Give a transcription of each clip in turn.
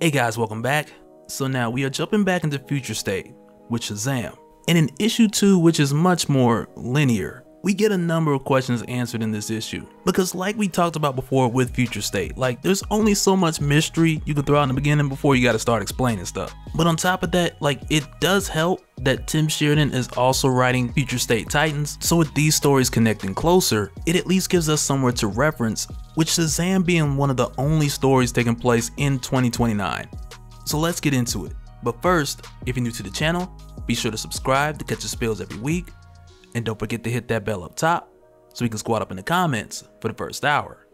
Hey guys, welcome back. So now we are jumping back into Future State with Shazam. And in issue 2, which is much more linear, we get a number of questions answered in this issue. Because like we talked about before with Future State, like there's only so much mystery you can throw out in the beginning before you gotta start explaining stuff. But on top of that, like it does help that Tim Sheridan is also writing Future State Titans, so with these stories connecting closer, it at least gives us somewhere to reference, with Shazam being one of the only stories taking place in 2029. So let's get into it. But first, if you're new to the channel, be sure to subscribe to catch the spills every week, and don't forget to hit that bell up top so we can squat up in the comments for the first hour.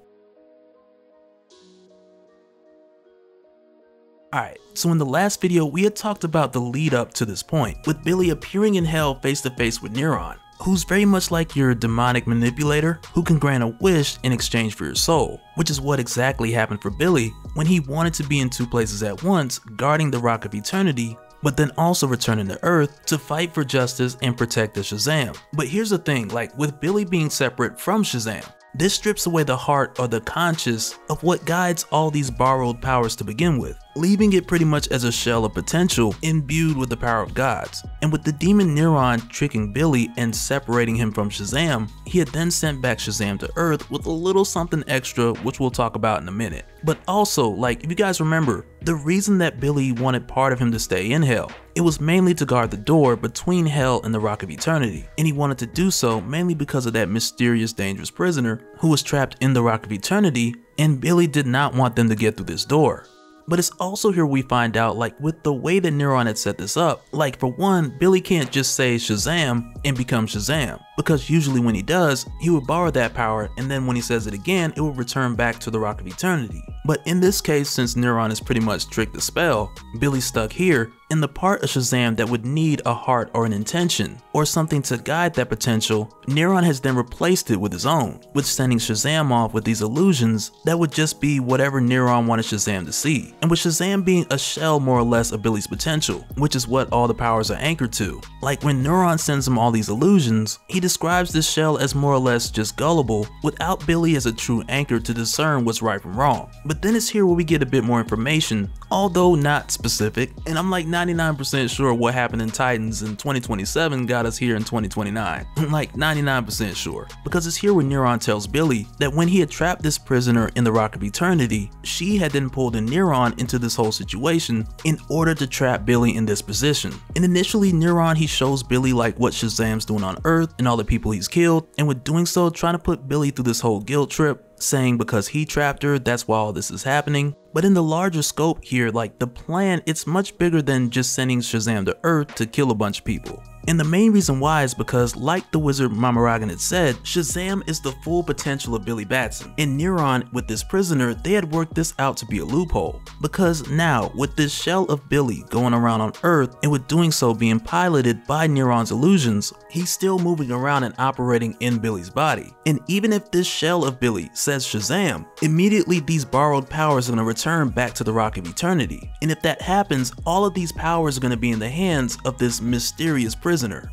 Alright, so in the last video we had talked about the lead up to this point, with Billy appearing in hell face to face with Neron, who's very much like your demonic manipulator who can grant a wish in exchange for your soul, which is what exactly happened for Billy when he wanted to be in two places at once guarding the Rock of Eternity but then also returning to Earth to fight for justice and protect the Shazam. But here's the thing, like with Billy being separate from Shazam, this strips away the heart or the conscious of what guides all these borrowed powers to begin with leaving it pretty much as a shell of potential imbued with the power of gods. And with the demon Neron tricking Billy and separating him from Shazam, he had then sent back Shazam to Earth with a little something extra which we'll talk about in a minute. But also, like if you guys remember, the reason that Billy wanted part of him to stay in Hell, it was mainly to guard the door between Hell and the Rock of Eternity, and he wanted to do so mainly because of that mysterious dangerous prisoner who was trapped in the Rock of Eternity, and Billy did not want them to get through this door. But it's also here we find out like with the way that Neron had set this up, like for one, Billy can't just say Shazam and become Shazam because usually when he does, he would borrow that power and then when he says it again, it will return back to the Rock of Eternity. But in this case, since Neron is pretty much tricked the spell, Billy's stuck here in the part of Shazam that would need a heart or an intention, or something to guide that potential, Neron has then replaced it with his own, with sending Shazam off with these illusions that would just be whatever Neron wanted Shazam to see, and with Shazam being a shell more or less of Billy's potential, which is what all the powers are anchored to. Like when Neron sends him all these illusions, he describes this shell as more or less just gullible, without Billy as a true anchor to discern what's right from wrong. But then it's here where we get a bit more information, although not specific, and I'm like 99% sure what happened in Titans in 2027 got us here in 2029. like 99% sure. Because it's here where Neron tells Billy that when he had trapped this prisoner in the Rock of Eternity, she had then pulled in Neron into this whole situation in order to trap Billy in this position. And initially Neron he shows Billy like what Shazam's doing on Earth and all the people he's killed, and with doing so trying to put Billy through this whole guilt trip saying because he trapped her, that's why all this is happening. But in the larger scope here, like the plan, it's much bigger than just sending Shazam to Earth to kill a bunch of people. And the main reason why is because, like the wizard Mamaragan had said, Shazam is the full potential of Billy Batson. In Neron, with this prisoner, they had worked this out to be a loophole. Because now, with this shell of Billy going around on Earth, and with doing so being piloted by Neron's illusions, he's still moving around and operating in Billy's body. And even if this shell of Billy says Shazam, immediately these borrowed powers are going to return back to the Rock of Eternity. And if that happens, all of these powers are going to be in the hands of this mysterious prisoner prisoner.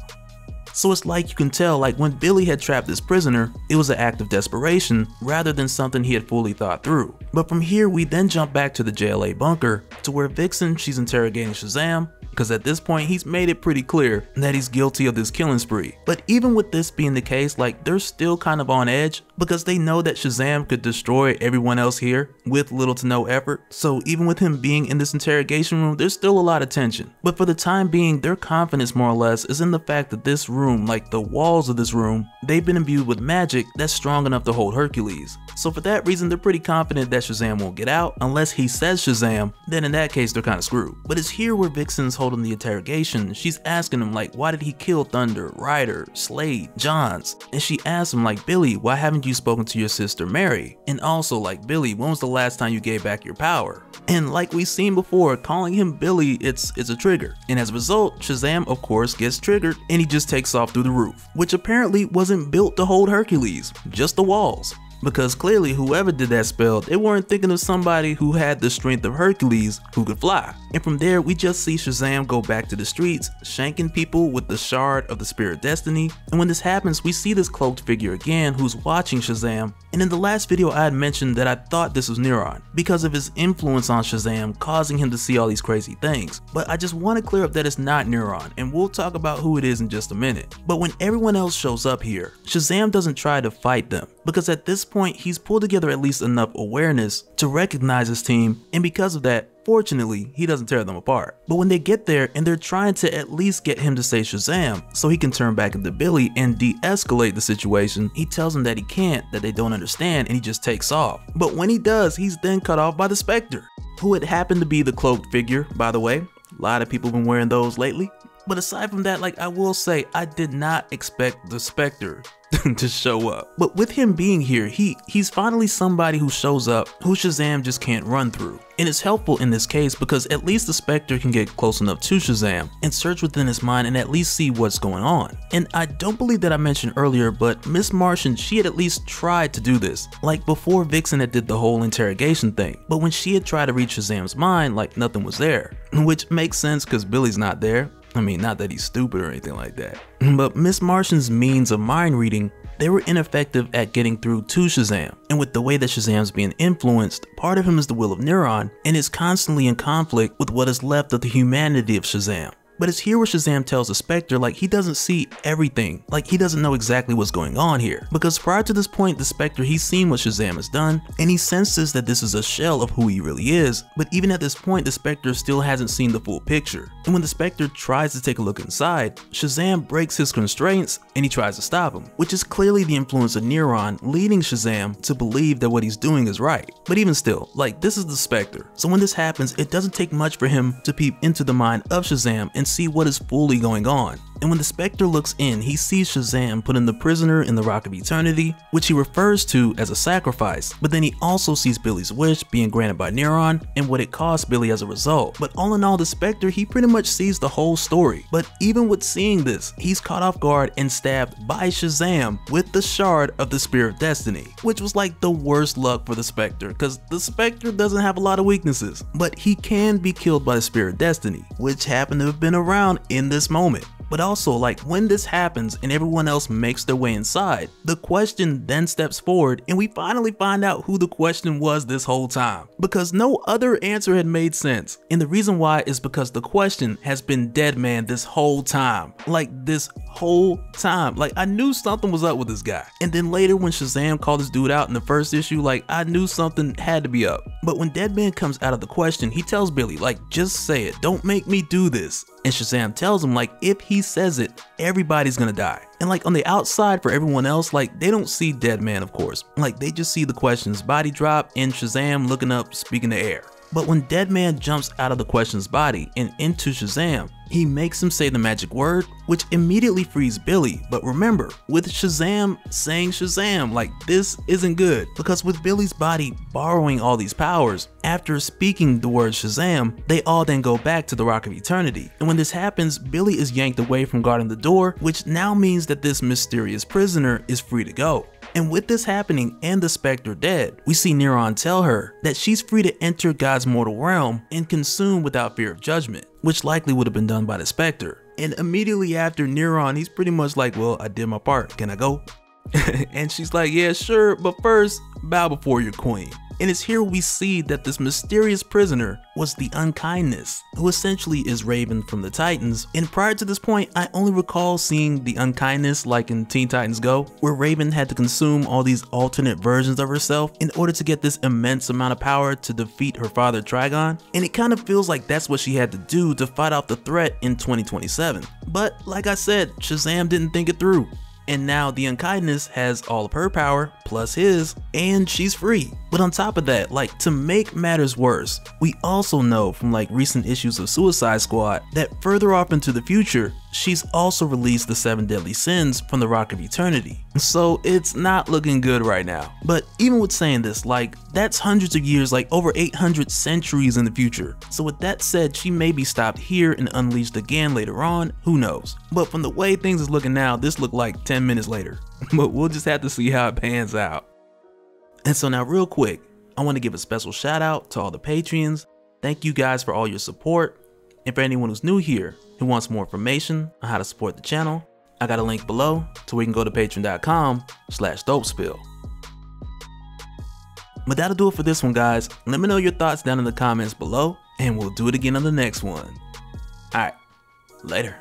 So it's like you can tell like when Billy had trapped this prisoner, it was an act of desperation rather than something he had fully thought through. But from here we then jump back to the JLA bunker to where Vixen she's interrogating Shazam because at this point he's made it pretty clear that he's guilty of this killing spree. But even with this being the case, like they're still kind of on edge because they know that Shazam could destroy everyone else here with little to no effort. So even with him being in this interrogation room, there's still a lot of tension. But for the time being, their confidence more or less is in the fact that this room, like the walls of this room, they've been imbued with magic that's strong enough to hold Hercules. So for that reason, they're pretty confident that Shazam won't get out unless he says Shazam, then in that case, they're kind of screwed. But it's here where Vixen's holding the interrogation. She's asking him like, why did he kill Thunder, Ryder, Slade, Johns? And she asks him like, Billy, why haven't you spoken to your sister Mary? And also like, Billy, when was the last time you gave back your power? And like we've seen before, calling him Billy, it's, it's a trigger. And as a result, Shazam of course gets triggered and he just takes off through the roof, which apparently wasn't built to hold Hercules, just the walls. Because clearly whoever did that spell, they weren't thinking of somebody who had the strength of Hercules who could fly. And from there, we just see Shazam go back to the streets, shanking people with the shard of the Spear of Destiny. And when this happens, we see this cloaked figure again who's watching Shazam. And in the last video, I had mentioned that I thought this was Neron because of his influence on Shazam causing him to see all these crazy things. But I just want to clear up that it's not Neron, and we'll talk about who it is in just a minute. But when everyone else shows up here, Shazam doesn't try to fight them because at this point, he's pulled together at least enough awareness to recognize his team, and because of that, Fortunately, he doesn't tear them apart. But when they get there and they're trying to at least get him to say Shazam so he can turn back into Billy and de-escalate the situation, he tells them that he can't, that they don't understand, and he just takes off. But when he does, he's then cut off by the Spectre, who had happened to be the cloaked figure, by the way. A lot of people have been wearing those lately. But aside from that, like I will say, I did not expect the Spectre to show up. But with him being here, he he's finally somebody who shows up who Shazam just can't run through. And it's helpful in this case because at least the Spectre can get close enough to Shazam and search within his mind and at least see what's going on. And I don't believe that I mentioned earlier, but Miss Martian, she had at least tried to do this, like before Vixen had did the whole interrogation thing. But when she had tried to reach Shazam's mind, like nothing was there, which makes sense because Billy's not there. I mean, not that he's stupid or anything like that. But Miss Martian's means of mind reading they were ineffective at getting through to Shazam. And with the way that Shazam's being influenced, part of him is the will of Neron and is constantly in conflict with what is left of the humanity of Shazam. But it's here where Shazam tells the Spectre like he doesn't see everything, like he doesn't know exactly what's going on here. Because prior to this point, the Spectre, he's seen what Shazam has done, and he senses that this is a shell of who he really is, but even at this point, the Spectre still hasn't seen the full picture. And when the Spectre tries to take a look inside, Shazam breaks his constraints and he tries to stop him, which is clearly the influence of Neron leading Shazam to believe that what he's doing is right. But even still, like this is the Spectre, so when this happens, it doesn't take much for him to peep into the mind of Shazam and see what is fully going on. And when the Spectre looks in, he sees Shazam putting the prisoner in the Rock of Eternity, which he refers to as a sacrifice, but then he also sees Billy's wish being granted by Neron and what it cost Billy as a result. But all in all, the Spectre, he pretty much sees the whole story. But even with seeing this, he's caught off guard and stabbed by Shazam with the shard of the Spear of Destiny, which was like the worst luck for the Spectre, because the Spectre doesn't have a lot of weaknesses, but he can be killed by the Spear of Destiny, which happened to have been around in this moment. But also, like when this happens and everyone else makes their way inside, the question then steps forward and we finally find out who the question was this whole time. Because no other answer had made sense. And the reason why is because the question has been Deadman this whole time. Like this whole time. Like I knew something was up with this guy. And then later when Shazam called this dude out in the first issue, like I knew something had to be up. But when Deadman comes out of the question, he tells Billy, like, just say it. Don't make me do this. And Shazam tells him like if he says it, everybody's gonna die. And like on the outside for everyone else, like they don't see Deadman of course. Like they just see the question's body drop and Shazam looking up speaking to air. But when Deadman jumps out of the question's body and into Shazam, he makes him say the magic word, which immediately frees Billy. But remember, with Shazam saying Shazam, like this isn't good. Because with Billy's body borrowing all these powers, after speaking the word Shazam, they all then go back to the Rock of Eternity. And when this happens, Billy is yanked away from guarding the door, which now means that this mysterious prisoner is free to go. And with this happening and the Spectre dead, we see Neron tell her that she's free to enter God's mortal realm and consume without fear of judgment, which likely would have been done by the Spectre. And immediately after Neron, he's pretty much like, well, I did my part, can I go? and she's like, yeah, sure, but first, bow before your queen. And it's here we see that this mysterious prisoner was the Unkindness, who essentially is Raven from the Titans. And prior to this point, I only recall seeing the Unkindness like in Teen Titans Go, where Raven had to consume all these alternate versions of herself in order to get this immense amount of power to defeat her father Trigon. And it kind of feels like that's what she had to do to fight off the threat in 2027. But like I said, Shazam didn't think it through and now the unkindness has all of her power plus his and she's free. But on top of that, like to make matters worse, we also know from like recent issues of Suicide Squad that further off into the future, she's also released the seven deadly sins from the Rock of Eternity. So it's not looking good right now. But even with saying this, like that's hundreds of years, like over 800 centuries in the future. So with that said, she may be stopped here and unleashed again later on, who knows. But from the way things is looking now, this looked like 10 minutes later. but we'll just have to see how it pans out. And so now real quick, I want to give a special shout out to all the Patreons. Thank you guys for all your support. And for anyone who's new here who wants more information on how to support the channel, I got a link below to where you can go to patreon.com slash dopespill. But that'll do it for this one guys. Let me know your thoughts down in the comments below and we'll do it again on the next one. Alright, later.